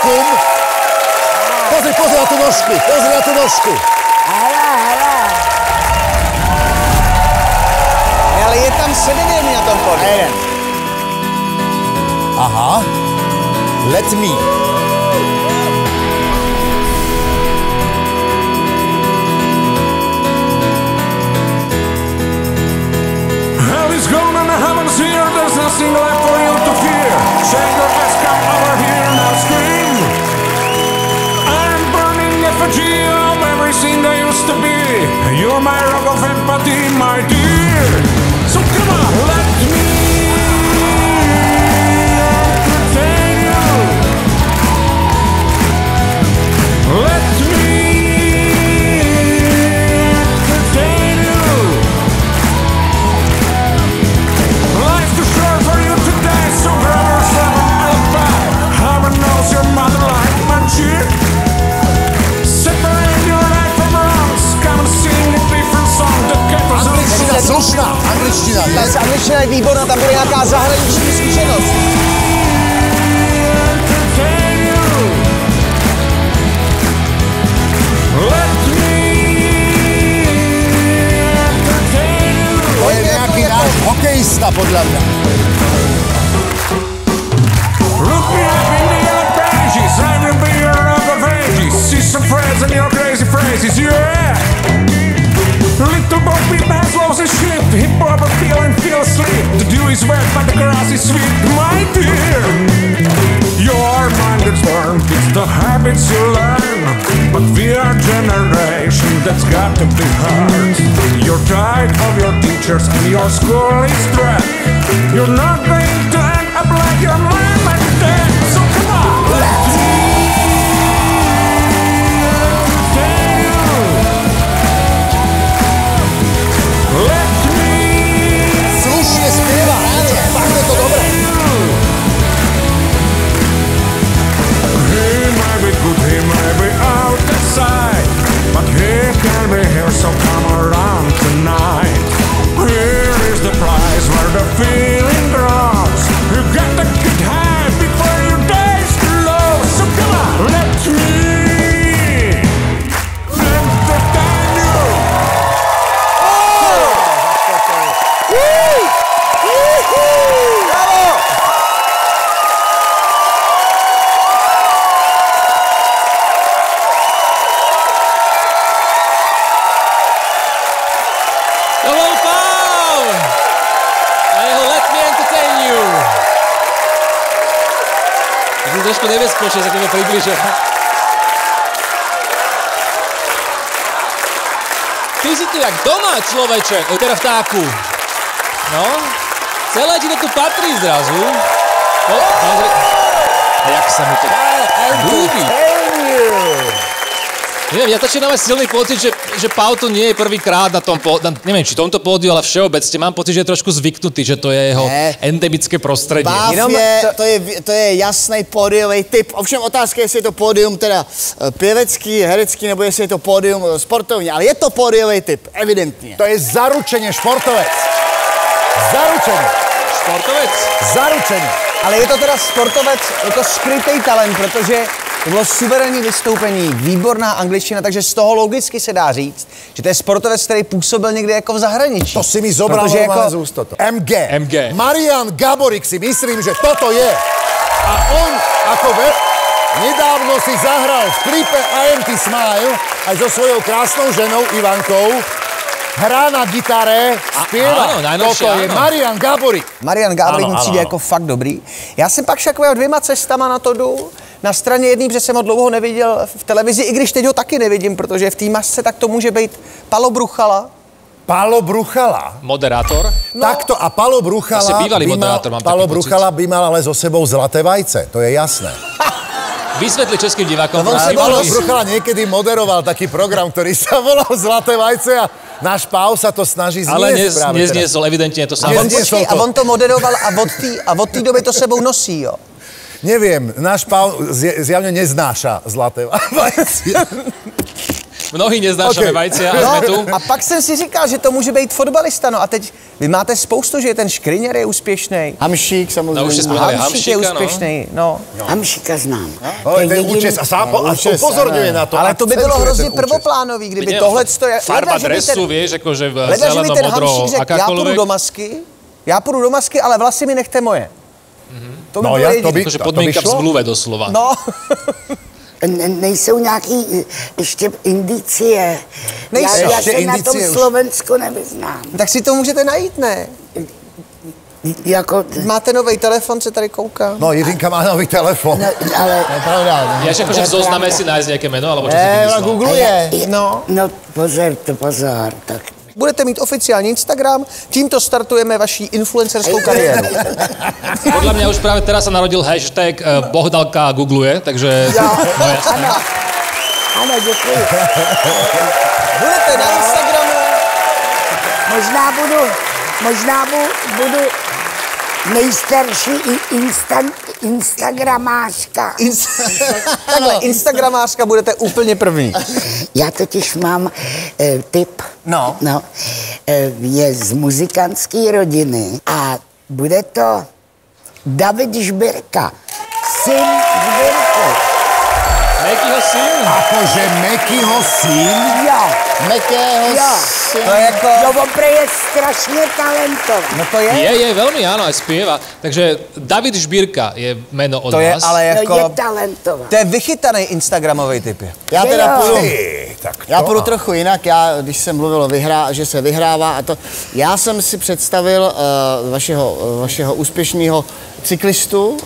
publikum. Pozri, pozri na tú nožku, pozri na tú nožku. Ale je tam sedm lidí na tom pódiu. Aha. Let me. Hell is gone and heaven's here. There's nothing left for you to fear. Shake your ass, my rock of empathy, my dear. Je, výborná, tam bude nějaká zahraniční zkušenost. to je nejaký náš hokejista, podľa mňa. The you learn. But we are generation that's got to be hard. You're tired of your teachers and your school is dread. You're not going trošku nebezpečný, sa k nemu približil. Ty si tu jak doma, človeče. E, teda vtáku. No, celé ti to tu patrí zrazu. No, pozri. A jak sa mi to ľúbi. Neviem, ja začínam mať silný pocit, že, že Pau tu nie je prvýkrát na tom, na, neviem, či tomto pódiu, ale všeobecne mám pocit, že je trošku zvyknutý, že to je jeho Ne. endemické prostredie. Báv Jenom je, to- to je, to je jasný pódiový typ. Ovšem otázka je, jestli je to pódium teda eh, pěvecký, herecký, nebo jestli je to pódium eh, sportovní. Ale je to pódiový typ, evidentně. To je zaručeně športovec. Zaručeně. Športovec? Zaručeně. Ale je to teda sportovec, je to skrytý talent, protože to bylo suverénní vystoupení, výborná angličtina, takže z toho logicky se dá říct, že to je sportovec, který působil někde jako v zahraničí. To si mi zobral Protože jako... jako, z úst toto. MG. MG. Marian Gaborik si myslím, že toto je. A on ako ve... Nedávno si zahral v klipe I Am Smile aj so svojou krásnou ženou Ivankou. Hrá na gitare, spieva. áno, najnovšie, Toto je áno. Marian Gaborik. Marian Ano, mi ano, přijde ano. jako fakt dobrý. Já jsem pak šakoval dvěma cestama na to jdu. Na straně jedný, protože jsem ho dlouho neviděl v televizi, i když teď ho taky nevidím, protože v té masce tak to může být Palo Bruchala. Palo Bruchala. Moderátor? No. Takto a Palo Bruchala, bývalý by mal, moderátor, mám Palo. Bruchala by mal ale so sebou zlaté vajce, to je jasné. Vysvetli českým divákom. No, on Palo. Bruchala niekedy moderoval taký program, ktorý sa volal Zlaté vajce a náš Pau sa to snaží zniesť Ale nez, práve teraz. nezniesol evidentne to A samé. on, počkej, a to. on to moderoval a od té a od doby to sebou nosí, jo. Neviem, náš Pau zje- zjavne neznáša zlaté vajce. Mnohí neznášame Ok. vajcia a sme tu. No, a pak jsem si říkal, že to může být fotbalista, no a teď vy máte spoustu, že ten Škriněr je úspěšný. Hamšík samozřejmě. No, už spomínali Hamšík je Hamšíka, no. úspěšný, no. Hamšika znám. Ale To je ten jediný- účes a sám a účes, upozorňuje na to. Ale to by bylo hrozně ten prvoplánový, kdyby tohle je... Farba leda, že by dresu, ten- vieš, akože v zeleno, ten modro, Hamšík já půjdu do masky, já půjdu do masky, ale vlasy mi nechte moje. To by No, bylo ja- to by- Akože to by podmienka v šlo? zmluve doslova. No, Ne- Nejsou nějaký eh, ještě indicie. Nejsou. já, já Ještě se na tom už. Slovensku nevyznám. tak si to můžete najít, ne? Jako, Máte nový telefon, se tady kouká. No, Jirinka má nový telefon. no, ale To je pravda. Ja že akože v zozname si nájsť nejaké meno, alebo čo si Ne, ona googluje. No. no pozor, to pozor. Tak. Budete mít oficiální Instagram, tímto startujeme vaší influencerskou kariéru. Podľa mňa už práve teraz sa narodil hashtag eh, Bohdalka googluje, takže... No jasné. Ano, ano, děkuji. Budete na Instagramu, Možná budu, možná bu- budu nejstarší i- instan, instagramářka. takhle, Instagramářka budete úplně první. Já totiž mám e, tip. No. no e, je z muzikantské rodiny a bude to David Žbirka. Syn Žbirky. Mekýho syn. Akože Mekyho syn? Jo, Mekého jo. Syna. To je jako... No, on je strašně talentovaný. No to je, Je, je, veľmi áno, aj spieva. Takže David Žbírka je meno od to je vás. ale No, je jako... talentovaný. To je vychytaný Instagramový typ. je. Já teda půjdu, tak já půjdu trochu jinak. Já, když jsem mluvil o vyhrá, že se vyhrává a to, já jsem si představil uh, vašeho, uh, vašeho úspěšného cyklistu,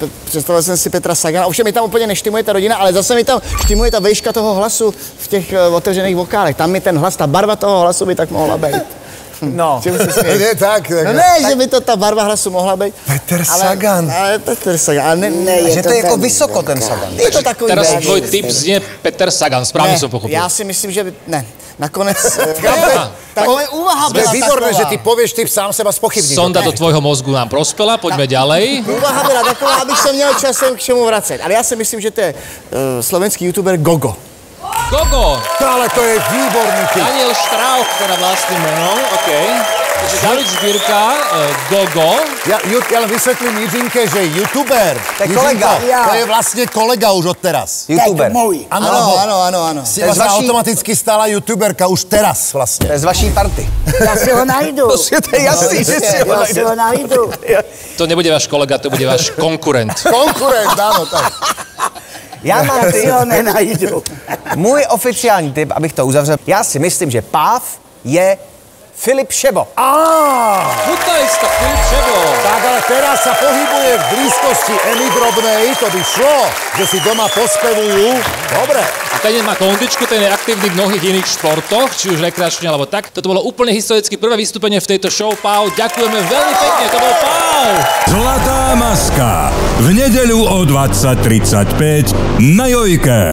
pe- představil jsem si Petra Sagana, ovšem mi tam úplně neštimuje ta rodina, ale zase mi tam štimuje ta vejška toho hlasu v těch uh, otevřených vokálech. Tam mi ten hlas, ta barva toho hlasu by tak mohla být. No. Čemu se směješ? Nie, tak, tak. No ne, že by to ta barva hlasu mohla být. Peter ale, Sagan. Ale Petr Sagan. Ale ne, Ne, Že to je jako ten vysoko ten. Sagan. je to takový Teraz béž. tvoj tip znie Peter Sagan, správne som pochopil. já si myslím, že by, ne. Nakonec... Aha. tak moje úvaha To je byla výborné, taková. že ty povieš typ sám seba spochybniť. Sonda do tvojho mozgu nám prospela, poďme ďalej. Úvaha byla taková, abych se měl časem k čemu vracet. Ale já si myslím, že to je uh, slovenský youtuber Gogo. Gogo, Ale to je výborný typ. Daniel Štrauch, teda vlastným menom, OK. Takže David Žbírka, eh, Gogo. Ja, ju, ja len vysvetlím Jiřinke, že youtuber, To je kolega. To je vlastně kolega už od teraz. YouTuber. Tak můj. Ano, Ano, ano, ano, ano. Si To je z vlastne vaší- automaticky stala youtuberka už teraz To vlastne. je z vaší party. Já si ho najdu. To si to je jasný, že si ho Já si ho najdu. To nebude váš kolega, to bude váš konkurent. Konkurent, áno, tak. Já mám tip. ho nenajdu. Můj oficiální tip, abych to uzavřel. Já si myslím, že páv je Filip Šebo. Futalista Filip Šebo. Tak, ale teraz sa pohybuje v blízkosti Emy Drobnej, to by šlo, že si doma pospevujú. Dobre. Ten má kondičku, ten je aktívny v mnohých iných športoch, či už rekreačne alebo tak. Toto bolo úplne historicky prvé vystúpenie v tejto show Pau. Ďakujeme veľmi pekne, to bol Pau. Zlatá maska. V nedeľu o 20.35 na Jojke.